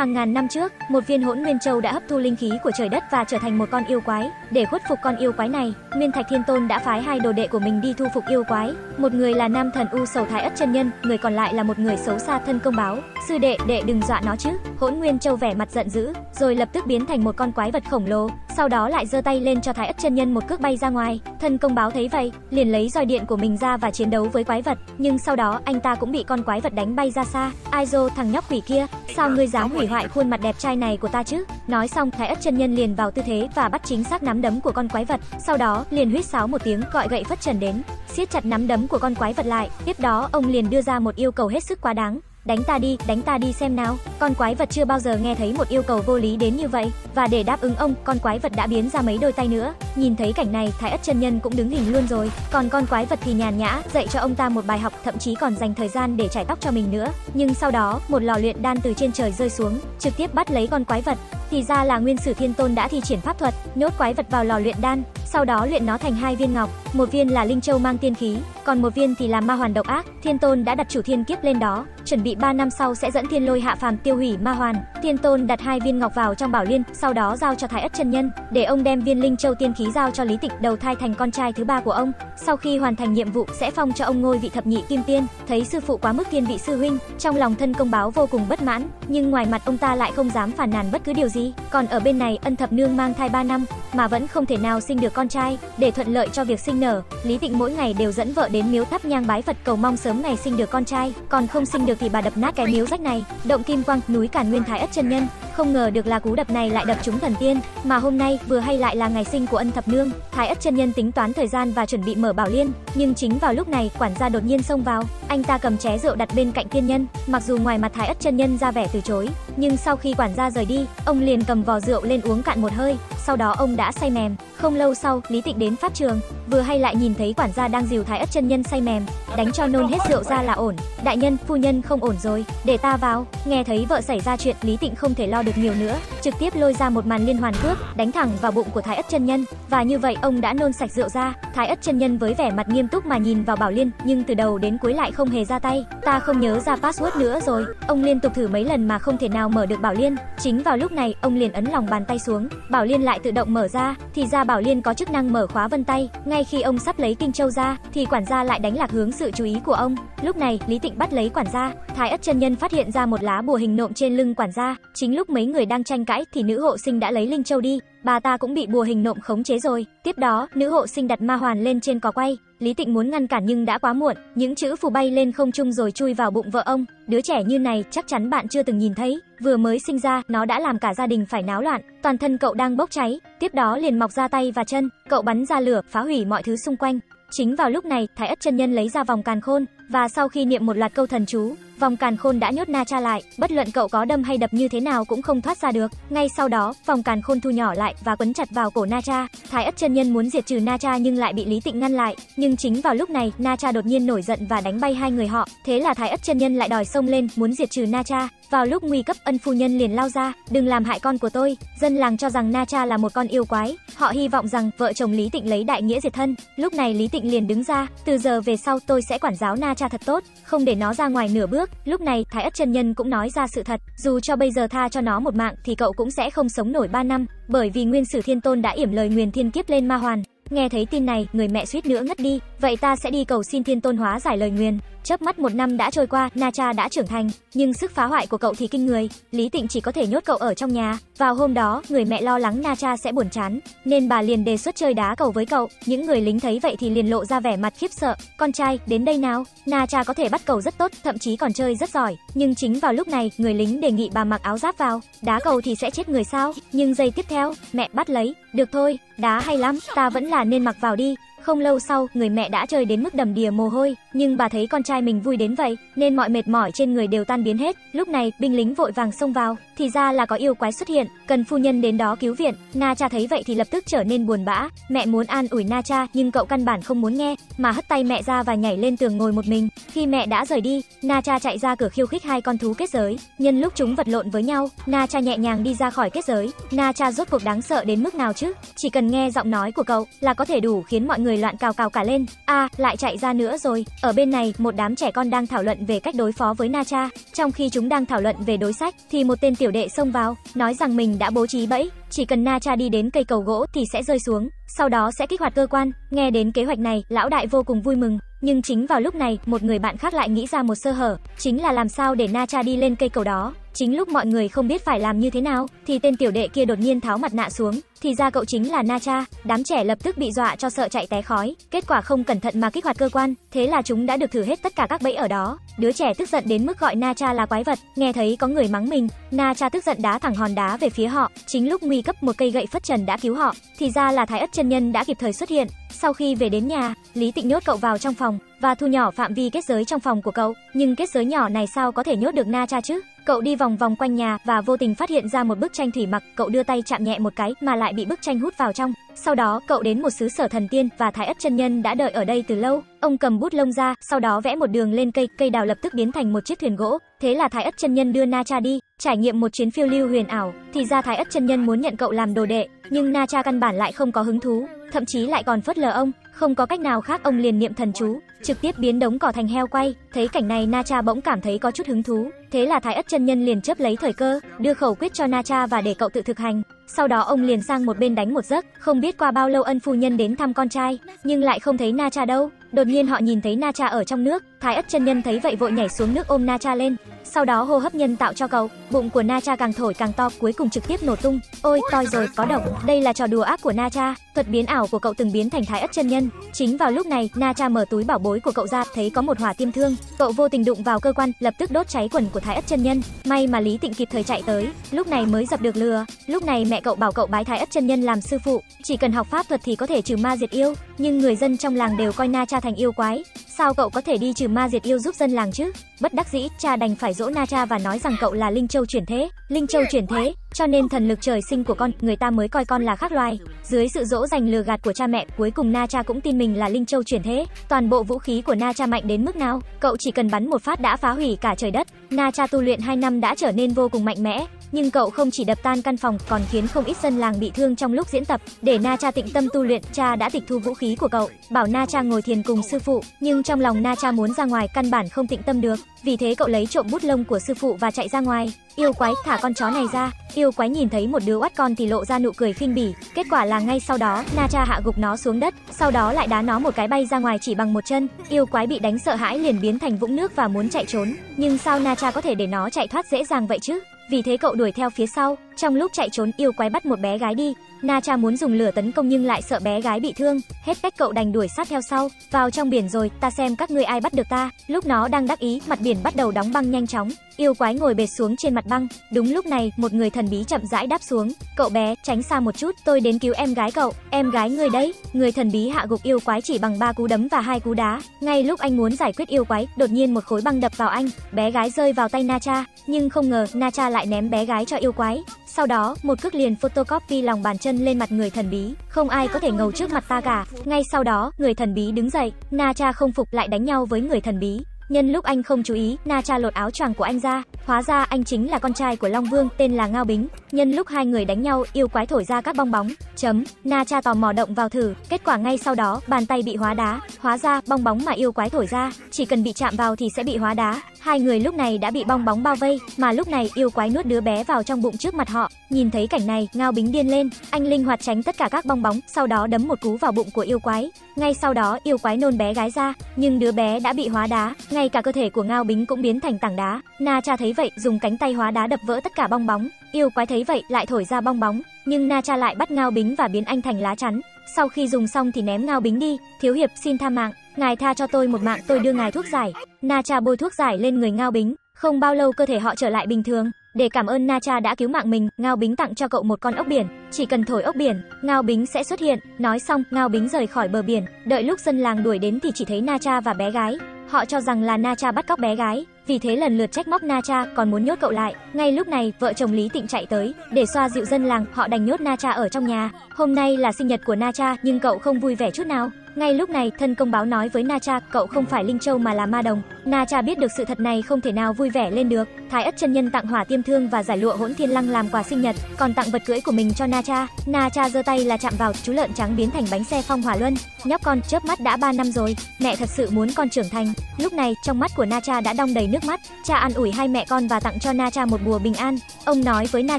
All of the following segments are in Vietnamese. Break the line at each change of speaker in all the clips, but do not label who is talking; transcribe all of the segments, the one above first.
Hàng ngàn năm trước, một viên hỗn nguyên châu đã hấp thu linh khí của trời đất và trở thành một con yêu quái. Để khuất phục con yêu quái này, Nguyên Thạch Thiên Tôn đã phái hai đồ đệ của mình đi thu phục yêu quái. Một người là nam thần U Sầu Thái Ất chân nhân, người còn lại là một người xấu xa thân công báo. Sư đệ, đệ đừng dọa nó chứ. Hỗn nguyên châu vẻ mặt giận dữ, rồi lập tức biến thành một con quái vật khổng lồ, sau đó lại giơ tay lên cho Thái Ất chân nhân một cước bay ra ngoài. Thân công báo thấy vậy, liền lấy roi điện của mình ra và chiến đấu với quái vật, nhưng sau đó anh ta cũng bị con quái vật đánh bay ra xa. Aizo thằng nhóc quỷ kia, sao ngươi dám hủy hoại khuôn mặt đẹp trai này của ta chứ? Nói xong, Thái Ất chân nhân liền vào tư thế và bắt chính xác nắm đấm của con quái vật, sau đó liền huýt sáo một tiếng gọi gậy phất trần đến, siết chặt nắm đấm của con quái vật lại. Tiếp đó, ông liền đưa ra một yêu cầu hết sức quá đáng, đánh ta đi, đánh ta đi xem nào. Con quái vật chưa bao giờ nghe thấy một yêu cầu vô lý đến như vậy, và để đáp ứng ông, con quái vật đã biến ra mấy đôi tay nữa. Nhìn thấy cảnh này, Thái Ất chân nhân cũng đứng hình luôn rồi, còn con quái vật thì nhàn nhã, dạy cho ông ta một bài học, thậm chí còn dành thời gian để chải tóc cho mình nữa. Nhưng sau đó, một lò luyện đan từ trên trời rơi xuống, trực tiếp bắt lấy con quái vật. Thì ra là Nguyên Sử Thiên Tôn đã thi triển pháp thuật, nhốt quái vật vào lò luyện đan, sau đó luyện nó thành hai viên ngọc, một viên là linh châu mang tiên khí, còn một viên thì là ma hoàn độc ác. Thiên Tôn đã đặt chủ thiên kiếp lên đó, chuẩn bị 3 năm sau sẽ dẫn thiên lôi hạ phàm tiêu hủy ma hoàn. Thiên Tôn đặt hai viên ngọc vào trong bảo liên, sau đó giao cho Thái Ất chân nhân, để ông đem viên linh châu tiên khí giao cho Lý Tịch đầu thai thành con trai thứ ba của ông. Sau khi hoàn thành nhiệm vụ sẽ phong cho ông ngôi vị thập nhị kim tiên. Thấy sư phụ quá mức thiên vị sư huynh, trong lòng thân công báo vô cùng bất mãn, nhưng ngoài mặt ông ta lại không dám phản nàn bất cứ điều gì. Còn ở bên này, ân thập nương mang thai 3 năm mà vẫn không thể nào sinh được con trai, để thuận lợi cho việc sinh nở, Lý Tịnh mỗi ngày đều dẫn vợ đến miếu thắp nhang bái Phật cầu mong sớm ngày sinh được con trai, còn không sinh được thì bà đập nát cái miếu rách này. Động Kim Quang, núi Càn Nguyên Thái Ất chân nhân, không ngờ được là cú đập này lại đập trúng thần tiên, mà hôm nay vừa hay lại là ngày sinh của ân thập nương. Thái Ất chân nhân tính toán thời gian và chuẩn bị mở bảo liên, nhưng chính vào lúc này, quản gia đột nhiên xông vào, anh ta cầm ché rượu đặt bên cạnh tiên nhân, mặc dù ngoài mặt Thái Ất chân nhân ra vẻ từ chối, nhưng sau khi quản gia rời đi, ông liền cầm vò rượu lên uống cạn một hơi, sau đó ông đã say mềm. Không lâu sau, Lý Tịnh đến pháp trường, vừa hay lại nhìn thấy quản gia đang dìu Thái Ất chân nhân say mềm, đánh cho nôn hết rượu ra là ổn. Đại nhân, phu nhân không ổn rồi, để ta vào. Nghe thấy vợ xảy ra chuyện, Lý Tịnh không thể lo được nhiều nữa, trực tiếp lôi ra một màn liên hoàn cước, đánh thẳng vào bụng của Thái Ất chân nhân, và như vậy ông đã nôn sạch rượu ra. Thái Ất chân nhân với vẻ mặt nghiêm túc mà nhìn vào Bảo Liên, nhưng từ đầu đến cuối lại không hề ra tay. Ta không nhớ ra password nữa rồi. Ông liên tục thử mấy lần mà không thể nào mở được Bảo Liên. Chính vào lúc này, ông liền ấn lòng bàn tay xuống, Bảo Liên lại tự động mở ra, thì ra Bảo Liên có chức năng mở khóa vân tay. Ngay khi ông sắp lấy kinh châu ra, thì quản gia lại đánh lạc hướng sự chú ý của ông. Lúc này, Lý Tịnh bắt lấy quản gia, Thái Ất chân nhân phát hiện ra một lá bùa hình nộm trên lưng quản gia. Chính lúc mấy người đang tranh cãi thì nữ hộ sinh đã lấy linh châu đi, bà ta cũng bị bùa hình nộm khống chế rồi. Tiếp đó, nữ hộ sinh đặt ma hoàn lên trên cò quay, Lý Tịnh muốn ngăn cản nhưng đã quá muộn, những chữ phù bay lên không trung rồi chui vào bụng vợ ông. Đứa trẻ như này chắc chắn bạn chưa từng nhìn thấy, vừa mới sinh ra, nó đã làm cả gia đình phải náo loạn, toàn thân cậu đang bốc cháy, tiếp đó liền mọc ra tay và chân, cậu bắn ra lửa, phá hủy mọi thứ xung quanh. Chính vào lúc này, Thái Ất chân nhân lấy ra vòng càn khôn, và sau khi niệm một loạt câu thần chú, vòng càn khôn đã nhốt Na Cha lại, bất luận cậu có đâm hay đập như thế nào cũng không thoát ra được. Ngay sau đó, vòng càn khôn thu nhỏ lại và quấn chặt vào cổ Na Cha. Thái Ất chân nhân muốn diệt trừ Na Cha nhưng lại bị Lý Tịnh ngăn lại, nhưng chính vào lúc này, Na Cha đột nhiên nổi giận và đánh bay hai người họ. Thế là Thái Ất chân nhân lại đòi xông lên, muốn diệt trừ Na Cha. Vào lúc nguy cấp, ân phu nhân liền lao ra, "Đừng làm hại con của tôi." Dân làng cho rằng Na Cha là một con yêu quái, họ hy vọng rằng vợ chồng Lý Tịnh lấy đại nghĩa diệt thân. Lúc này Lý Tịnh liền đứng ra, "Từ giờ về sau tôi sẽ quản giáo Na Cha thật tốt, không để nó ra ngoài nửa bước." Lúc này, Thái Ất chân nhân cũng nói ra sự thật, dù cho bây giờ tha cho nó một mạng thì cậu cũng sẽ không sống nổi 3 năm, bởi vì Nguyên Sử Thiên Tôn đã yểm lời nguyền thiên kiếp lên ma hoàn. Nghe thấy tin này, người mẹ suýt nữa ngất đi, vậy ta sẽ đi cầu xin Thiên Tôn hóa giải lời nguyền. Chớp mắt một năm đã trôi qua, Na Cha đã trưởng thành, nhưng sức phá hoại của cậu thì kinh người. Lý Tịnh chỉ có thể nhốt cậu ở trong nhà. Vào hôm đó, người mẹ lo lắng Na Cha sẽ buồn chán, nên bà liền đề xuất chơi đá cầu với cậu. Những người lính thấy vậy thì liền lộ ra vẻ mặt khiếp sợ. Con trai, đến đây nào. Na Cha có thể bắt cầu rất tốt, thậm chí còn chơi rất giỏi. Nhưng chính vào lúc này, người lính đề nghị bà mặc áo giáp vào. Đá cầu thì sẽ chết người sao? Nhưng giây tiếp theo, mẹ bắt lấy. Được thôi, đá hay lắm, ta vẫn là nên mặc vào đi. Không lâu sau, người mẹ đã chơi đến mức đầm đìa mồ hôi, nhưng bà thấy con trai mình vui đến vậy, nên mọi mệt mỏi trên người đều tan biến hết. Lúc này, binh lính vội vàng xông vào, thì ra là có yêu quái xuất hiện, cần phu nhân đến đó cứu viện. Na Cha thấy vậy thì lập tức trở nên buồn bã, mẹ muốn an ủi Na Cha, nhưng cậu căn bản không muốn nghe, mà hất tay mẹ ra và nhảy lên tường ngồi một mình. Khi mẹ đã rời đi, Na Cha chạy ra cửa khiêu khích hai con thú kết giới, nhân lúc chúng vật lộn với nhau, Na Cha nhẹ nhàng đi ra khỏi kết giới. Na Cha rốt cuộc đáng sợ đến mức nào chứ? Chỉ cần nghe giọng nói của cậu là có thể đủ khiến mọi người người loạn cào cào cả lên. A, lại chạy ra nữa rồi. Ở bên này, một đám trẻ con đang thảo luận về cách đối phó với Na Cha. Trong khi chúng đang thảo luận về đối sách, thì một tên tiểu đệ xông vào, nói rằng mình đã bố trí bẫy, chỉ cần Na Cha đi đến cây cầu gỗ thì sẽ rơi xuống, sau đó sẽ kích hoạt cơ quan. Nghe đến kế hoạch này, lão đại vô cùng vui mừng, nhưng chính vào lúc này, một người bạn khác lại nghĩ ra một sơ hở, chính là làm sao để Na Cha đi lên cây cầu đó. Chính lúc mọi người không biết phải làm như thế nào, thì tên tiểu đệ kia đột nhiên tháo mặt nạ xuống, thì ra cậu chính là Na Cha. Đám trẻ lập tức bị dọa cho sợ chạy té khói, kết quả không cẩn thận mà kích hoạt cơ quan, thế là chúng đã được thử hết tất cả các bẫy ở đó. Đứa trẻ tức giận đến mức gọi Na Cha là quái vật, nghe thấy có người mắng mình, Na Cha tức giận đá thẳng hòn đá về phía họ. Chính lúc nguy cấp một cây gậy phất trần đã cứu họ, thì ra là Thái Ất chân nhân đã kịp thời xuất hiện. Sau khi về đến nhà, Lý Tịnh nhốt cậu vào trong phòng và thu nhỏ phạm vi kết giới trong phòng của cậu, nhưng kết giới nhỏ này sao có thể nhốt được Na Cha chứ? Cậu đi vòng vòng quanh nhà và vô tình phát hiện ra một bức tranh thủy mặc, cậu đưa tay chạm nhẹ một cái mà lại bị bức tranh hút vào trong. Sau đó, cậu đến một xứ sở thần tiên và Thái Ất chân nhân đã đợi ở đây từ lâu. Ông cầm bút lông ra, sau đó vẽ một đường lên cây, cây đào lập tức biến thành một chiếc thuyền gỗ. Thế là Thái Ất chân nhân đưa Na Cha đi, trải nghiệm một chuyến phiêu lưu huyền ảo. Thì ra Thái Ất chân nhân muốn nhận cậu làm đồ đệ, nhưng Na Cha căn bản lại không có hứng thú, thậm chí lại còn phớt lờ ông. Không có cách nào khác ông liền niệm thần chú, trực tiếp biến đống cỏ thành heo quay. Thấy cảnh này Na Cha bỗng cảm thấy có chút hứng thú, thế là Thái Ất chân nhân liền chớp lấy thời cơ, đưa khẩu quyết cho Na Cha và để cậu tự thực hành. Sau đó ông liền sang một bên đánh một giấc, không biết qua bao lâu ân phu nhân đến thăm con trai, nhưng lại không thấy Na Cha đâu. Đột nhiên họ nhìn thấy Na Cha ở trong nước, Thái Ất chân nhân thấy vậy vội nhảy xuống nước ôm Na Cha lên, sau đó hô hấp nhân tạo cho cậu, bụng của Na Cha càng thổi càng to, cuối cùng trực tiếp nổ tung. Ôi, toi rồi, có độc. Đây là trò đùa ác của Na Cha, thuật biến ảo của cậu từng biến thành Thái Ất chân nhân. Chính vào lúc này, Na Cha mở túi bảo bối của cậu ra, thấy có một hỏa tiêm thương, cậu vô tình đụng vào cơ quan, lập tức đốt cháy quần của Thái Ất chân nhân. May mà Lý Tịnh kịp thời chạy tới, lúc này mới dập được lừa. Lúc này mẹ cậu bảo cậu bái Thái Ất chân nhân làm sư phụ, chỉ cần học pháp thuật thì có thể trừ ma diệt yêu, nhưng người dân trong làng đều coi Na Cha thành yêu quái, sao cậu có thể đi trừ ma diệt yêu giúp dân làng chứ? Bất đắc dĩ, cha đành phải dỗ Na Cha và nói rằng cậu là Linh Châu chuyển thế, Linh Châu chuyển thế, cho nên thần lực trời sinh của con, người ta mới coi con là khác loài. Dưới sự dỗ dành lừa gạt của cha mẹ, cuối cùng Na Cha cũng tin mình là Linh Châu chuyển thế. Toàn bộ vũ khí của Na Cha mạnh đến mức nào, cậu chỉ cần bắn một phát đã phá hủy cả trời đất. Na Cha tu luyện 2 năm đã trở nên vô cùng mạnh mẽ, nhưng cậu không chỉ đập tan căn phòng, còn khiến không ít dân làng bị thương trong lúc diễn tập. Để Na Cha tịnh tâm tu luyện, cha đã tịch thu vũ khí của cậu, bảo Na Cha ngồi thiền cùng sư phụ, nhưng trong lòng Na Cha muốn ra ngoài căn bản không tịnh tâm được. Vì thế cậu lấy trộm bút lông của sư phụ và chạy ra ngoài. Yêu quái, thả con chó này ra. Yêu quái nhìn thấy một đứa oát con thì lộ ra nụ cười khinh bỉ. Kết quả là ngay sau đó, Na Cha hạ gục nó xuống đất, sau đó lại đá nó một cái bay ra ngoài chỉ bằng một chân. Yêu quái bị đánh sợ hãi liền biến thành vũng nước và muốn chạy trốn. Nhưng sao Na Cha có thể để nó chạy thoát dễ dàng vậy chứ? Vì thế cậu đuổi theo phía sau, trong lúc chạy trốn yêu quái bắt một bé gái đi. Na Cha muốn dùng lửa tấn công nhưng lại sợ bé gái bị thương, hết cách cậu đành đuổi sát theo sau. Vào trong biển rồi, ta xem các ngươi ai bắt được ta. Lúc nó đang đắc ý, mặt biển bắt đầu đóng băng nhanh chóng. Yêu quái ngồi bệt xuống trên mặt băng. Đúng lúc này, một người thần bí chậm rãi đáp xuống. Cậu bé, tránh xa một chút, tôi đến cứu em gái cậu. Em gái người đấy. Người thần bí hạ gục yêu quái chỉ bằng ba cú đấm và hai cú đá. Ngay lúc anh muốn giải quyết yêu quái, đột nhiên một khối băng đập vào anh. Bé gái rơi vào tay Na Cha, nhưng không ngờ Na Cha lại ném bé gái cho yêu quái. Sau đó, một cước liền photocopy lòng bàn chân lên mặt người thần bí, không ai có thể ngầu trước mặt ta cả. Ngay sau đó, người thần bí đứng dậy, Na Cha không phục lại đánh nhau với người thần bí. Nhân lúc anh không chú ý, Na Cha lột áo choàng của anh ra, hóa ra anh chính là con trai của Long Vương, tên là Ngao Bính. Nhân lúc hai người đánh nhau, yêu quái thổi ra các bong bóng. Chấm, Na Cha tò mò động vào thử, kết quả ngay sau đó, bàn tay bị hóa đá, hóa ra bong bóng mà yêu quái thổi ra, chỉ cần bị chạm vào thì sẽ bị hóa đá. Hai người lúc này đã bị bong bóng bao vây, mà lúc này yêu quái nuốt đứa bé vào trong bụng trước mặt họ. Nhìn thấy cảnh này, Ngao Bính điên lên, anh linh hoạt tránh tất cả các bong bóng, sau đó đấm một cú vào bụng của yêu quái. Ngay sau đó, yêu quái nôn bé gái ra, nhưng đứa bé đã bị hóa đá, ngay cả cơ thể của Ngao Bính cũng biến thành tảng đá. Na Cha thấy vậy, dùng cánh tay hóa đá đập vỡ tất cả bong bóng. Yêu quái thấy vậy, lại thổi ra bong bóng, nhưng Na Cha lại bắt Ngao Bính và biến anh thành lá chắn. Sau khi dùng xong thì ném Ngao Bính đi, thiếu hiệp xin tha mạng, ngài tha cho tôi một mạng, tôi đưa ngài thuốc giải. Na Cha bôi thuốc giải lên người Ngao Bính, không bao lâu cơ thể họ trở lại bình thường. Để cảm ơn Na Cha đã cứu mạng mình, Ngao Bính tặng cho cậu một con ốc biển, chỉ cần thổi ốc biển, Ngao Bính sẽ xuất hiện. Nói xong, Ngao Bính rời khỏi bờ biển, đợi lúc dân làng đuổi đến thì chỉ thấy Na Cha và bé gái. Họ cho rằng là Na Cha bắt cóc bé gái, vì thế lần lượt trách móc Na Cha, còn muốn nhốt cậu lại. Ngay lúc này, vợ chồng Lý Tịnh chạy tới, để xoa dịu dân làng, họ đành nhốt Na Cha ở trong nhà. Hôm nay là sinh nhật của Na Cha, nhưng cậu không vui vẻ chút nào. Ngay lúc này, thân công báo nói với Na Cha, cậu không phải Linh Châu mà là Ma Đồng. Na Cha biết được sự thật này không thể nào vui vẻ lên được. Thái Ất chân nhân tặng hỏa tiêm thương và giải lụa hỗn thiên lăng làm quà sinh nhật, còn tặng vật cưỡi của mình cho Na Cha. Na Cha giơ tay là chạm vào, chú lợn trắng biến thành bánh xe phong hỏa luân. Nhóc con chớp mắt đã 3 năm rồi, mẹ thật sự muốn con trưởng thành. Lúc này, trong mắt của Na Cha đã đong đầy nước mắt. Cha an ủi hai mẹ con và tặng cho Na Cha một bùa bình an. Ông nói với Na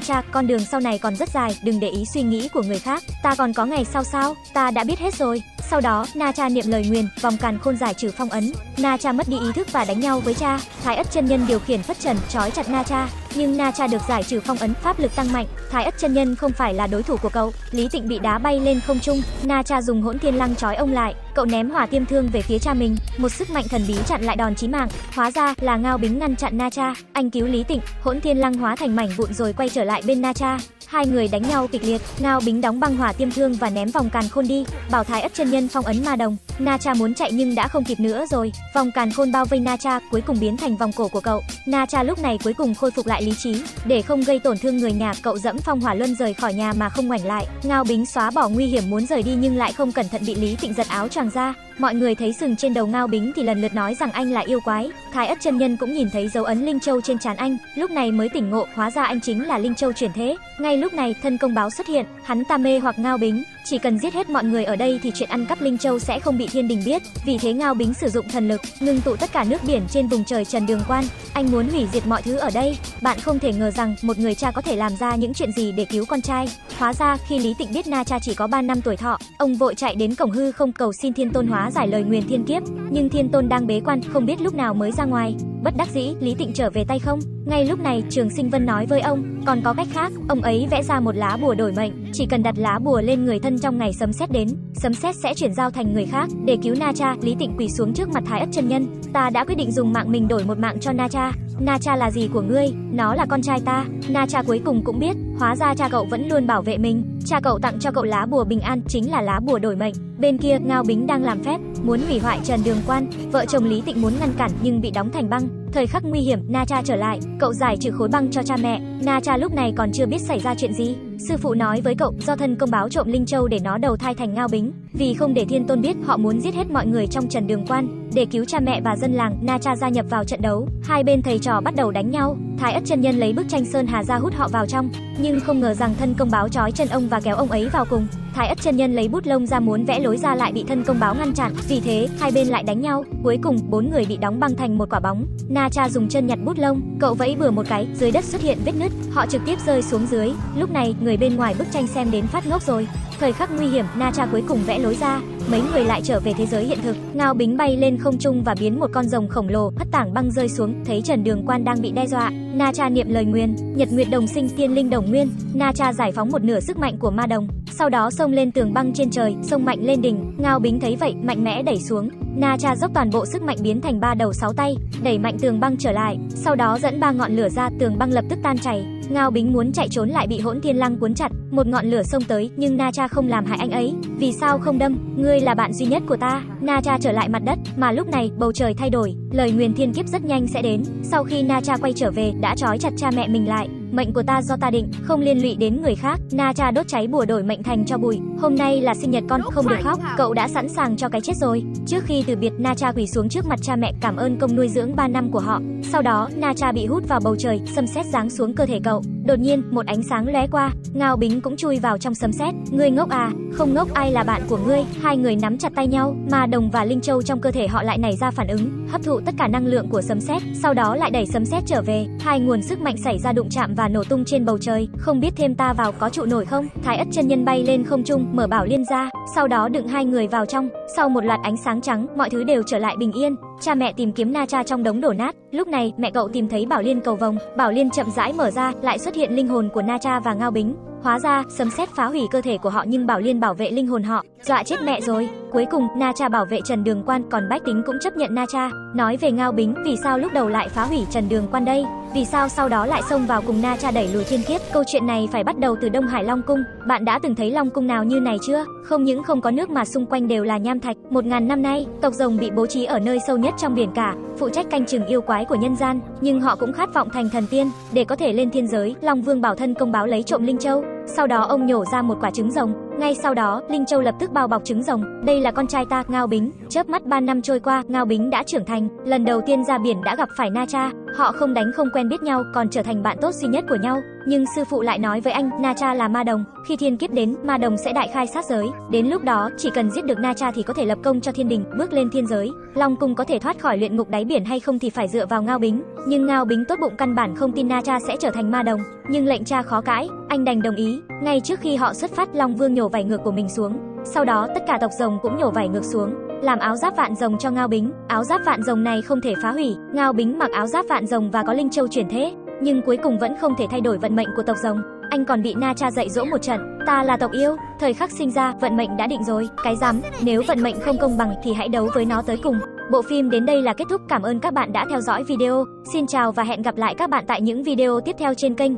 Cha, con đường sau này còn rất dài, đừng để ý suy nghĩ của người khác. Ta còn có ngày sau sao? Ta đã biết hết rồi. Sau đó, Na Cha niệm lời nguyền, vòng càn khôn giải trừ phong ấn. Na Cha mất đi ý thức và đánh nhau với cha. Thái Ất chân nhân điều khiển phất trần, trói chặt Na Cha, nhưng Na Cha được giải trừ phong ấn, pháp lực tăng mạnh. Thái Ất chân nhân không phải là đối thủ của cậu. Lý Tịnh bị đá bay lên không trung, Na Cha dùng hỗn thiên lăng trói ông lại. Cậu ném hỏa tiêm thương về phía cha mình, một sức mạnh thần bí chặn lại đòn chí mạng. Hóa ra là Ngao Bính ngăn chặn Na Cha. Anh cứu Lý Tịnh, hỗn thiên lăng hóa thành mảnh vụn rồi quay trở lại bên Na Cha. Hai người đánh nhau kịch liệt, Ngao Bính đóng băng hỏa tiêm thương và ném vòng càn khôn đi, bảo Thái Ất chân nhân phong ấn ma đồng. Na Cha muốn chạy nhưng đã không kịp nữa rồi. Vòng càn khôn bao vây Na Cha, cuối cùng biến thành vòng cổ của cậu. Na Cha lúc này cuối cùng khôi phục lại lý trí, để không gây tổn thương người nhà, cậu dẫm phong hỏa luân rời khỏi nhà mà không ngoảnh lại. Ngao Bính xóa bỏ nguy hiểm muốn rời đi nhưng lại không cẩn thận bị Lý Tịnh giật áo choàng ra. Mọi người thấy sừng trên đầu Ngao Bính thì lần lượt nói rằng anh là yêu quái. Thái Ất chân nhân cũng nhìn thấy dấu ấn linh châu trên trán anh, lúc này mới tỉnh ngộ, hóa ra anh chính là linh châu chuyển thế. Ngay lúc này, thân công báo xuất hiện, hắn ta mê hoặc Ngao Bính, chỉ cần giết hết mọi người ở đây thì chuyện ăn cắp linh châu sẽ không bị thiên đình biết. Vì thế Ngao Bính sử dụng thần lực, ngưng tụ tất cả nước biển trên vùng trời Trần Đường Quan. Anh muốn hủy diệt mọi thứ ở đây. Bạn không thể ngờ rằng một người cha có thể làm ra những chuyện gì để cứu con trai. Hóa ra khi Lý Tịnh biết Na Cha chỉ có 3 năm tuổi thọ, ông vội chạy đến cổng hư không cầu xin Thiên Tôn hóa giải lời nguyền thiên kiếp, nhưng Thiên Tôn đang bế quan, không biết lúc nào mới ra ngoài. Bất đắc dĩ, Lý Tịnh trở về tay không. Ngay lúc này, Trường Sinh Vân nói với ông, còn có cách khác, ông ấy vẽ ra một lá bùa đổi mệnh, chỉ cần đặt lá bùa lên người thân trong ngày sấm sét đến, sấm sét sẽ chuyển giao thành người khác. Để cứu Na Cha, Lý Tịnh quỳ xuống trước mặt Thái Ất chân nhân, ta đã quyết định dùng mạng mình đổi một mạng cho Na Cha. Na Cha là gì của ngươi? Nó là con trai ta. Na Cha cuối cùng cũng biết, hóa ra cha cậu vẫn luôn bảo vệ mình. Cha cậu tặng cho cậu lá bùa bình an, chính là lá bùa đổi mệnh. Bên kia, Ngao Bính đang làm phép, muốn hủy hoại Trần Đường Quan. Vợ chồng Lý Tịnh muốn ngăn cản nhưng bị đóng thành băng. Thời khắc nguy hiểm, Na Cha trở lại, cậu giải trừ khối băng cho cha mẹ. Na Cha lúc này còn chưa biết xảy ra chuyện gì. Sư phụ nói với cậu, do thân công báo trộm linh châu để nó đầu thai thành Ngao Bính, vì không để Thiên Tôn biết, họ muốn giết hết mọi người trong Trần Đường Quan. Để cứu cha mẹ và dân làng, Na Cha gia nhập vào trận đấu. Hai bên thầy trò bắt đầu đánh nhau. Thái Ất chân nhân lấy bức tranh sơn hà ra hút họ vào trong, nhưng không ngờ rằng thân công báo trói chân ông và kéo ông ấy vào cùng. Thái Ất chân nhân lấy bút lông ra muốn vẽ lối ra lại bị thân công báo ngăn chặn, vì thế hai bên lại đánh nhau. Cuối cùng bốn người bị đóng băng thành một quả bóng. Na Cha dùng chân nhặt bút lông, cậu vẫy bừa một cái, dưới đất xuất hiện vết nứt, họ trực tiếp rơi xuống dưới. Lúc này người bên ngoài bức tranh xem đến phát ngốc rồi. Thời khắc nguy hiểm, Na Cha cuối cùng vẽ lối ra, mấy người lại trở về thế giới hiện thực. Ngao Bính bay lên không trung và biến một con rồng khổng lồ, hất tảng băng rơi xuống, thấy Trần Đường Quan đang bị đe dọa. Na Cha niệm lời nguyền, Nhật Nguyệt đồng sinh, tiên linh đồng nguyên. Na Cha giải phóng một nửa sức mạnh của ma đồng, sau đó xông lên tường băng trên trời, xông mạnh lên đỉnh. Ngao Bính thấy vậy, mạnh mẽ đẩy xuống. Na Cha dốc toàn bộ sức mạnh biến thành ba đầu sáu tay, đẩy mạnh tường băng trở lại, sau đó dẫn ba ngọn lửa ra, tường băng lập tức tan chảy. Ngao Bính muốn chạy trốn lại bị Hỗn Thiên Lăng cuốn chặt, một ngọn lửa xông tới, nhưng Na Cha không làm hại anh ấy. Vì sao không đâm? Ngươi là bạn duy nhất của ta. Na Cha trở lại mặt đất, mà lúc này bầu trời thay đổi, lời nguyền thiên kiếp rất nhanh sẽ đến. Sau khi Na Cha quay trở về, đã trói chặt cha mẹ mình lại. Mệnh của ta do ta định, không liên lụy đến người khác. Na Cha đốt cháy bùa đổi mệnh thành cho bụi. Hôm nay là sinh nhật con, không được khóc, cậu đã sẵn sàng cho cái chết rồi. Trước khi từ biệt, Na Cha quỳ xuống trước mặt cha mẹ cảm ơn công nuôi dưỡng 3 năm của họ. Sau đó, Na Cha bị hút vào bầu trời, xâm xét giáng xuống cơ thể cậu. Đột nhiên, một ánh sáng lóe qua, Ngao Bính cũng chui vào trong sấm sét. Ngươi ngốc à? Không ngốc ai là bạn của ngươi? Hai người nắm chặt tay nhau, mà đồng và linh châu trong cơ thể họ lại nảy ra phản ứng, hấp thụ tất cả năng lượng của sấm sét, sau đó lại đẩy sấm sét trở về. Hai nguồn sức mạnh xảy ra đụng chạm và nổ tung trên bầu trời. Không biết thêm ta vào có trụ nổi không? Thái ất chân nhân bay lên không trung, mở bảo liên ra, sau đó đựng hai người vào trong. Sau một loạt ánh sáng trắng, mọi thứ đều trở lại bình yên. Cha mẹ tìm kiếm Na Cha trong đống đổ nát. Lúc này, mẹ cậu tìm thấy Bảo Liên cầu vồng. Bảo Liên chậm rãi mở ra, lại xuất hiện linh hồn của Na Cha và Ngao Bính. Hóa ra, sấm sét phá hủy cơ thể của họ nhưng Bảo Liên bảo vệ linh hồn họ, dọa chết mẹ rồi. Cuối cùng, Na Cha bảo vệ Trần Đường Quan, còn Bách Tính cũng chấp nhận Na Cha. Nói về Ngao Bính, vì sao lúc đầu lại phá hủy Trần Đường Quan đây? Vì sao sau đó lại xông vào cùng Na Cha đẩy lùi thiên kiếp? Câu chuyện này phải bắt đầu từ Đông Hải Long Cung. Bạn đã từng thấy Long Cung nào như này chưa? Không những không có nước mà xung quanh đều là nham thạch. Một ngàn năm nay, tộc rồng bị bố trí ở nơi sâu nhất trong biển cả, phụ trách canh chừng yêu quái của nhân gian, nhưng họ cũng khát vọng thành thần tiên, để có thể lên thiên giới. Long Vương bảo thân công báo lấy trộm linh châu, sau đó ông nhổ ra một quả trứng rồng, Ngay sau đó, Linh Châu lập tức bao bọc trứng rồng. Đây là con trai ta, Ngao Bính. Chớp mắt 3 năm trôi qua, Ngao Bính đã trưởng thành. Lần đầu tiên ra biển đã gặp phải Na Cha. Họ không đánh không quen biết nhau, còn trở thành bạn tốt duy nhất của nhau. Nhưng sư phụ lại nói với anh, Na Cha là ma đồng. Khi thiên kiếp đến, ma đồng sẽ đại khai sát giới. Đến lúc đó, chỉ cần giết được Na Cha thì có thể lập công cho thiên đình, bước lên thiên giới. Long cung có thể thoát khỏi luyện ngục đáy biển hay không thì phải dựa vào Ngao Bính. Nhưng Ngao Bính tốt bụng căn bản không tin Na Cha sẽ trở thành ma đồng. Nhưng lệnh cha khó cãi, anh đành đồng ý. Ngay trước khi họ xuất phát, Long Vương nhổ vảy ngược của mình xuống. Sau đó, tất cả tộc rồng cũng nhổ vảy ngược xuống, làm áo giáp vạn rồng cho Ngao Bính. Áo giáp vạn rồng này không thể phá hủy. Ngao Bính mặc áo giáp vạn rồng và có linh châu chuyển thế, nhưng cuối cùng vẫn không thể thay đổi vận mệnh của tộc rồng. Anh còn bị Na Cha dạy dỗ một trận. Ta là tộc yêu, thời khắc sinh ra, vận mệnh đã định rồi. Cái rắm, nếu vận mệnh không công bằng thì hãy đấu với nó tới cùng. Bộ phim đến đây là kết thúc. Cảm ơn các bạn đã theo dõi video. Xin chào và hẹn gặp lại các bạn tại những video tiếp theo trên kênh.